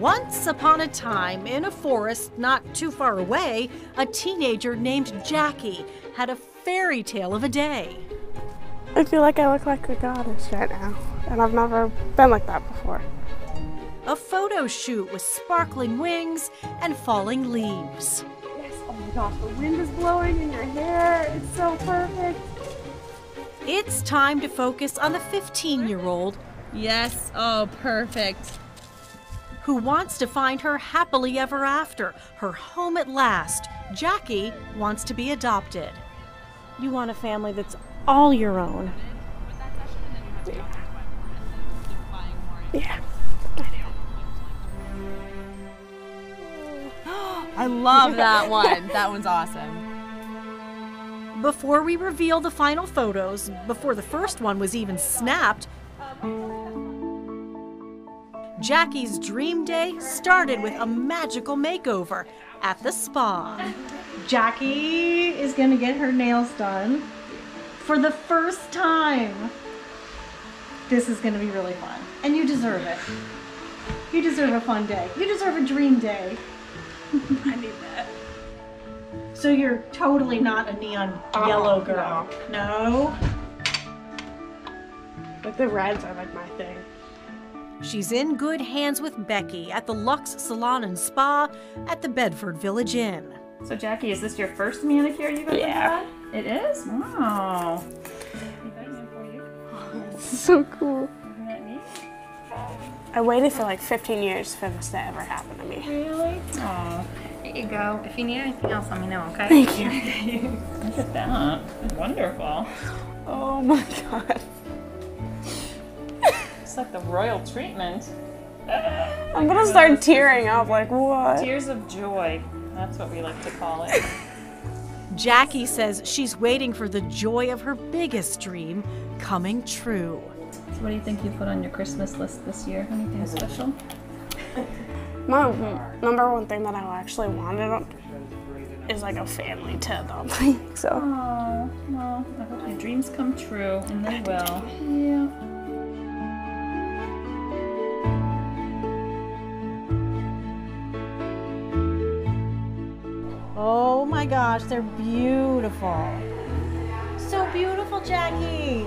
Once upon a time, in a forest not too far away, a teenager named Jackie had a fairy tale of a day. I feel like I look like a goddess right now, and I've never been like that before. A photo shoot with sparkling wings and falling leaves. Yes, oh my gosh, the wind is blowing in your hair. It's so perfect. It's time to focus on the 15 year old Yes, oh, perfect. Who wants to find her happily ever after, her home at last. Jackie wants to be adopted. You want a family that's all your own. Yeah, I love that one. that one's awesome. Before we reveal the final photos, before the first one was even snapped, Jackie's dream day started with a magical makeover at the spa. Jackie is gonna get her nails done for the first time. This is gonna be really fun, and you deserve it. You deserve a fun day. You deserve a dream day. I need that. So you're totally not a neon yellow girl. No. Like the reds are like my thing. She's in good hands with Becky at the Lux Salon and Spa at the Bedford Village Inn. So Jackie, is this your first manicure you've ever Yeah. had? It is? Wow. So cool. Isn't that neat? I waited for like 15 years for this to ever happen to me. Really? Oh, here you go. If you need anything else, let me know, okay? Thank you. Look at that. Wonderful. Oh my god. It's like the royal treatment. I'm gonna start tearing up. Like what? Tears of joy. That's what we like to call it. Jackie says she's waiting for the joy of her biggest dream coming true. So what do you think you put on your Christmas list this year? Anything special? My number one thing that I actually wanted is like a family to adopt. so Oh, well, I hope your dreams come true, and they will. Yeah. My gosh, they're beautiful. So beautiful, Jackie.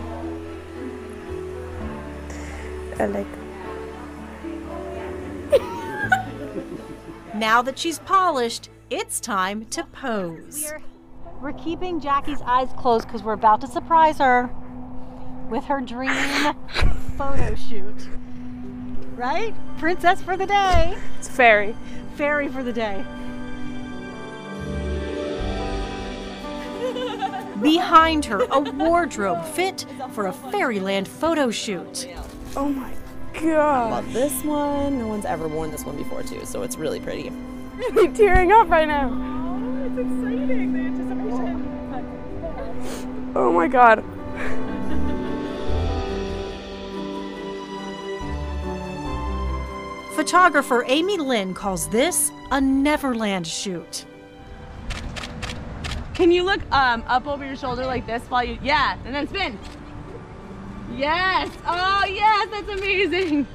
I like. Now that she's polished, it's time to pose. We're, we're keeping Jackie's eyes closed because we're about to surprise her with her dream photo shoot. Right? Princess for the day. It's fairy. Fairy for the day. Behind her, a wardrobe fit for a fairyland photo shoot. Oh my god. Love this one. No one's ever worn this one before, too, so it's really pretty. I'm tearing up right now. It's exciting, the anticipation. Oh my god. Photographer Amy Lynn calls this a Neverland shoot. Can you look um, up over your shoulder like this while you, yeah, and then spin. Yes. Oh, yes, that's amazing.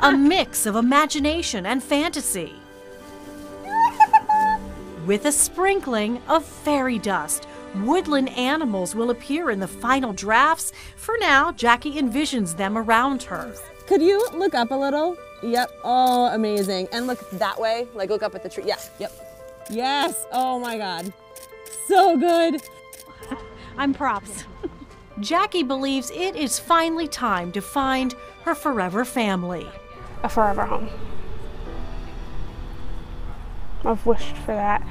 a mix of imagination and fantasy. With a sprinkling of fairy dust, woodland animals will appear in the final drafts. For now, Jackie envisions them around her. Could you look up a little? Yep. Oh, amazing. And look that way. Like, look up at the tree. Yeah, yep. Yes. Oh my God. So good. I'm props. Jackie believes it is finally time to find her forever family. A forever home. I've wished for that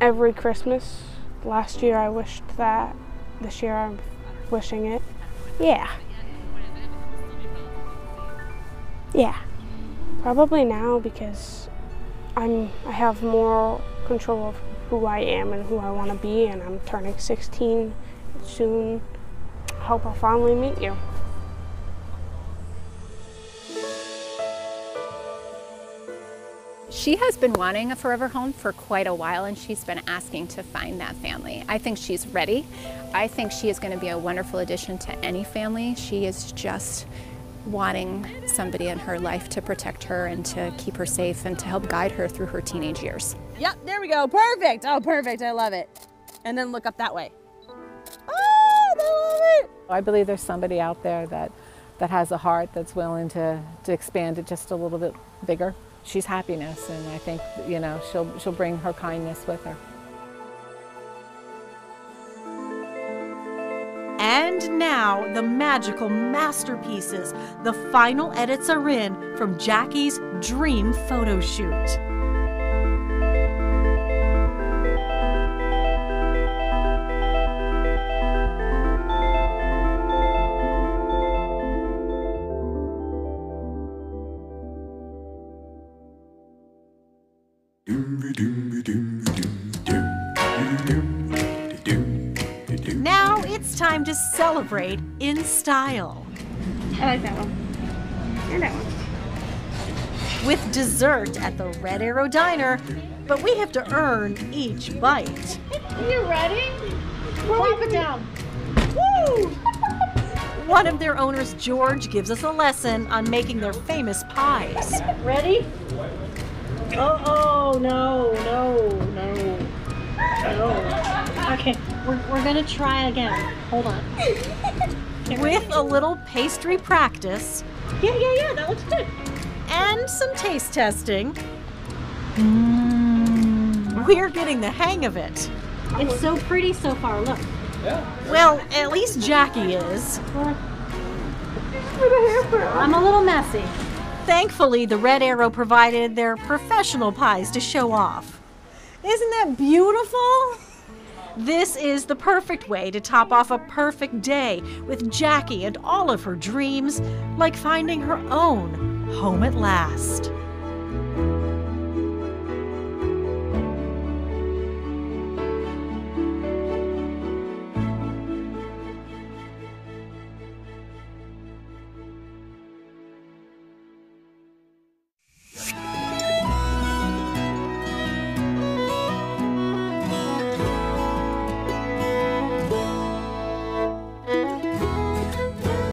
every Christmas. Last year I wished that. This year I'm wishing it. Yeah. Yeah. Probably now because I'm I have more control of who I am and who I want to be and I'm turning 16 soon. Hope I'll finally meet you. She has been wanting a forever home for quite a while and she's been asking to find that family. I think she's ready. I think she is going to be a wonderful addition to any family. She is just wanting somebody in her life to protect her and to keep her safe and to help guide her through her teenage years. Yep, there we go. Perfect. Oh, perfect. I love it. And then look up that way. Oh, I love it. I believe there's somebody out there that, that has a heart that's willing to, to expand it just a little bit bigger. She's happiness, and I think, you know, she'll, she'll bring her kindness with her. And now, the magical masterpieces. The final edits are in from Jackie's dream photo shoot. Now it's time to celebrate in style. I like that one. And that one. with dessert at the Red Arrow Diner, but we have to earn each bite. You ready? Plop it down. Woo! One of their owners, George, gives us a lesson on making their famous pies. Ready? Oh, oh, no, no, no, no. Okay, we're, we're gonna try again. Hold on. With a little pastry practice Yeah, yeah, yeah, that looks good. and some taste testing, mm, we're getting the hang of it. It's so pretty so far, look. Yeah. Well, at least Jackie is. I'm a little messy. Thankfully, the Red Arrow provided their professional pies to show off. Isn't that beautiful? This is the perfect way to top off a perfect day with Jackie and all of her dreams, like finding her own home at last.